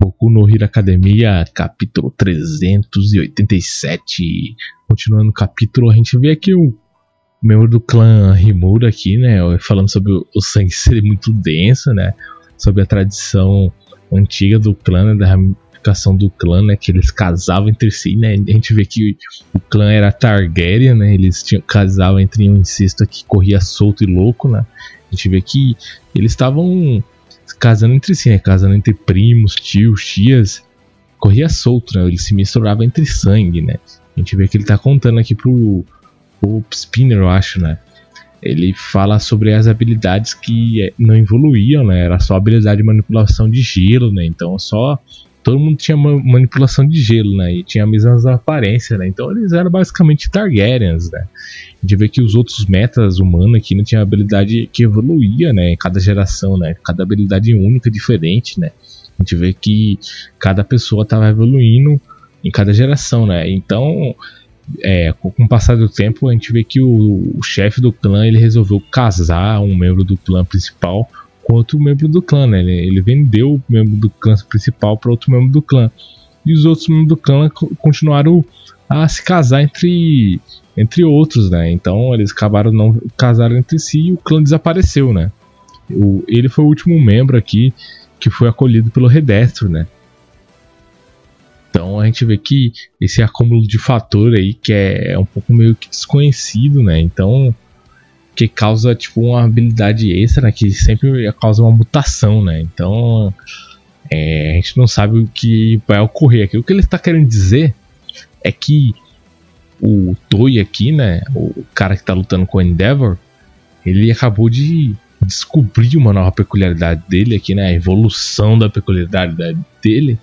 Boku no Hero Academia, capítulo 387. Continuando o capítulo, a gente vê aqui o membro do clã Rimura aqui, né, falando sobre o sangue ser muito denso, né, sobre a tradição antiga do clã, né, da ramificação do clã, né, que eles casavam entre si, né, a gente vê que o clã era Targaryen, né, eles tinham, casavam entre um incesto que corria solto e louco, né, a gente vê que eles estavam casando entre si, né? Casando entre primos, tios, tias. Corria solto, né? Ele se misturava entre sangue, né? A gente vê que ele tá contando aqui pro, pro Spinner, eu acho, né? Ele fala sobre as habilidades que é, não evoluíam, né? Era só habilidade de manipulação de gelo, né? Então só todo mundo tinha manipulação de gelo, né? E tinha a mesma aparência, né? Então eles eram basicamente Targaryens, né? A gente vê que os outros metas humanos aqui não tinham habilidade que evoluía, né? Em cada geração, né? Cada habilidade única, diferente, né? A gente vê que cada pessoa estava evoluindo em cada geração, né? Então, é, com o passar do tempo, a gente vê que o, o chefe do clã ele resolveu casar um membro do clã principal com outro membro do clã, né? Ele, ele vendeu o membro do clã principal para outro membro do clã. E os outros membros do clã continuaram a se casar entre, entre outros, né? Então eles acabaram não casar entre si e o clã desapareceu, né? O, ele foi o último membro aqui que foi acolhido pelo Redestro, né? Então a gente vê que esse acúmulo de fator aí que é, é um pouco meio que desconhecido, né? Então que causa tipo uma habilidade extra né, que sempre causa uma mutação, né? Então é, a gente não sabe o que vai ocorrer aqui. O que ele está querendo dizer é que o Toy aqui, né? O cara que está lutando com o Endeavor, ele acabou de descobrir uma nova peculiaridade dele aqui, né? A evolução da peculiaridade dele,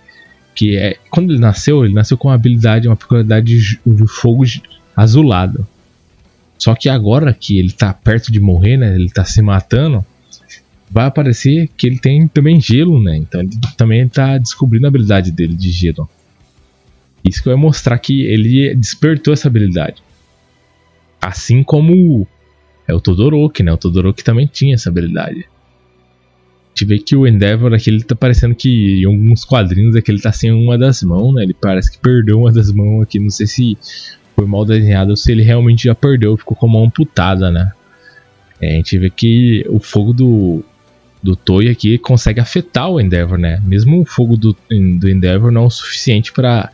que é quando ele nasceu, ele nasceu com uma habilidade, uma peculiaridade de, fogo azulado. Só que agora que ele tá perto de morrer, né? Ele tá se matando. Vai aparecer que ele tem também gelo, né? Então ele também tá descobrindo a habilidade dele de gelo. Isso que vai mostrar que ele despertou essa habilidade. Assim como é o Todoroki, né? O Todoroki também tinha essa habilidade. A gente vê que o Endeavor aqui, ele tá parecendo que em alguns quadrinhos aqui ele tá sem uma das mãos, né? Ele parece que perdeu uma das mãos aqui. Não sei se foi mal desenhado se ele realmente já perdeu, ficou com a mão amputada, né? É, a gente vê que o fogo do, do Toy aqui consegue afetar o Endeavor, né? Mesmo o fogo do, do Endeavor não é o suficiente para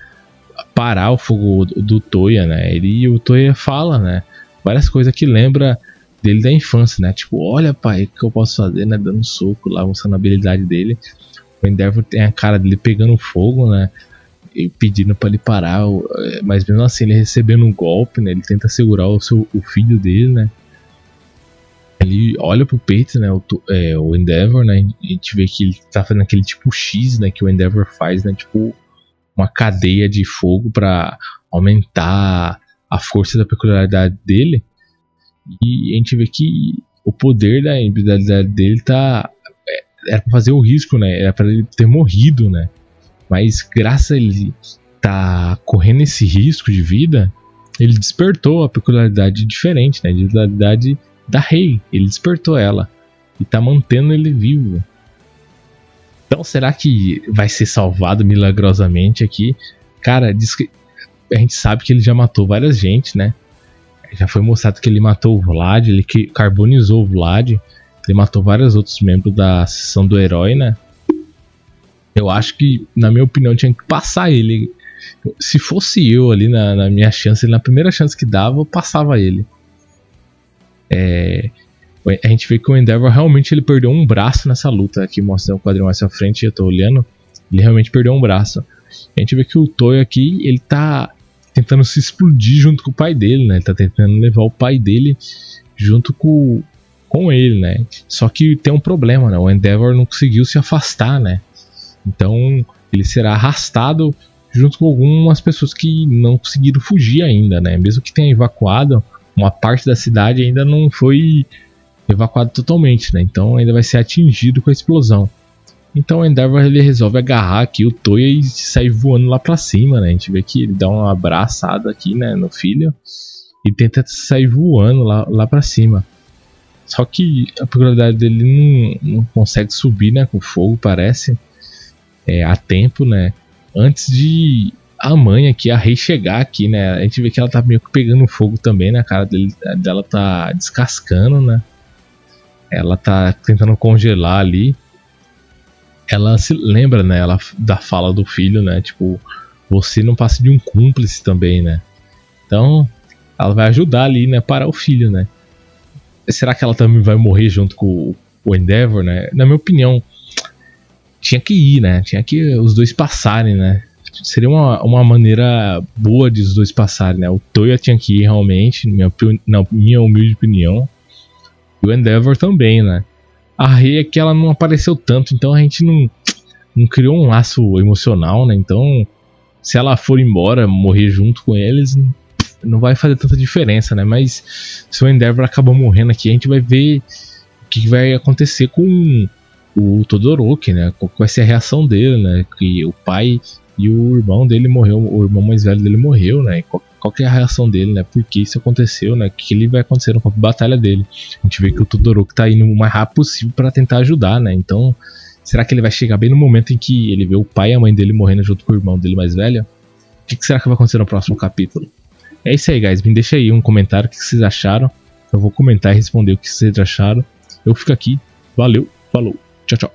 parar o fogo do, do Toya, né? Ele, o Toya fala, né? Várias coisas que lembra dele da infância, né? Tipo, olha pai, o que eu posso fazer, né? Dando soco lá, mostrando a habilidade dele. O Endeavor tem a cara dele pegando fogo, né? Pedindo para ele parar, é, mas mesmo assim ele recebendo um golpe, né? Ele tenta segurar o, seu, o filho dele, né? Ele olha pro peito, né? O, é, o Endeavor, né? A gente vê que ele tá fazendo aquele tipo X, né? Que o Endeavor faz, né? Tipo uma cadeia de fogo para aumentar a força da peculiaridade dele. E a gente vê que o poder da habilidade dele tá. É, era pra fazer o risco, né? Era pra ele ter morrido, né? Mas graças a ele tá correndo esse risco de vida, ele despertou a peculiaridade diferente, né? A peculiaridade da Rei. Ele despertou ela e tá mantendo ele vivo. Então será que vai ser salvado milagrosamente aqui? Cara, diz que a gente sabe que ele já matou várias gente, né? Já foi mostrado que ele matou o Vlad, ele carbonizou o Vlad, ele matou vários outros membros da sessão do herói, né? Eu acho que, na minha opinião, tinha que passar ele. Se fosse eu ali na, na minha chance, na primeira chance que dava, eu passava ele. É, a gente vê que o Endeavor realmente ele perdeu um braço nessa luta. Aqui mostra o quadrinho mais à frente, eu tô olhando. Ele realmente perdeu um braço. A gente vê que o Toyo aqui, ele tá tentando se explodir junto com o pai dele, né? Ele tá tentando levar o pai dele junto com, com ele, né? Só que tem um problema, né? O Endeavor não conseguiu se afastar, né? Então ele será arrastado junto com algumas pessoas que não conseguiram fugir ainda, né? Mesmo que tenha evacuado, uma parte da cidade ainda não foi evacuada totalmente, né? Então ainda vai ser atingido com a explosão. Então o Endeavor ele resolve agarrar aqui o Toya e sair voando lá pra cima, né? A gente vê que ele dá uma abraçada aqui, né, no filho e tenta sair voando lá, lá pra cima. Só que a probabilidade dele não, não consegue subir, né, com fogo, parece. É, a tempo, né? Antes de a mãe aqui, a Rei chegar aqui, né? A gente vê que ela tá meio que pegando fogo também, né? A cara dele, dela tá descascando, né? Ela tá tentando congelar ali. Ela se lembra, né? Ela, da fala do filho, né? Tipo, você não passa de um cúmplice também, né? Então, ela vai ajudar ali, né? Para o filho, né? Será que ela também vai morrer junto com o Endeavor, né? Na minha opinião, tinha que ir, né? Tinha que os dois passarem, né? Seria uma, uma maneira boa de os dois passarem, né? O Toya tinha que ir realmente, na minha, humilde opinião. E o Endeavor também, né? A Rei é que ela não apareceu tanto, então a gente não, não criou um laço emocional, né? Então, se ela for embora, morrer junto com eles, não vai fazer tanta diferença, né? Mas se o Endeavor acabar morrendo aqui, a gente vai ver o que vai acontecer com o Todoroki, né? Qual vai ser a reação dele, né? Que o pai e o irmão dele morreu, o irmão mais velho dele morreu, né? Qual, qual é a reação dele, né? Por que isso aconteceu, né? O que ele vai acontecer na batalha dele? A gente vê que o Todoroki tá indo o mais rápido possível para tentar ajudar, né? Então, será que ele vai chegar bem no momento em que ele vê o pai e a mãe dele morrendo junto com o irmão dele mais velho? O que, que será que vai acontecer no próximo capítulo? É isso aí, guys. Me deixa aí um comentário o que vocês acharam. Eu vou comentar e responder o que vocês acharam. Eu fico aqui. Valeu, falou. Tchau, tchau.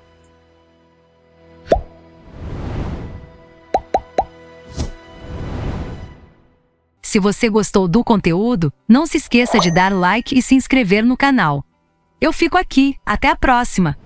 Se você gostou do conteúdo, não se esqueça de dar like e se inscrever no canal. Eu fico aqui, até a próxima!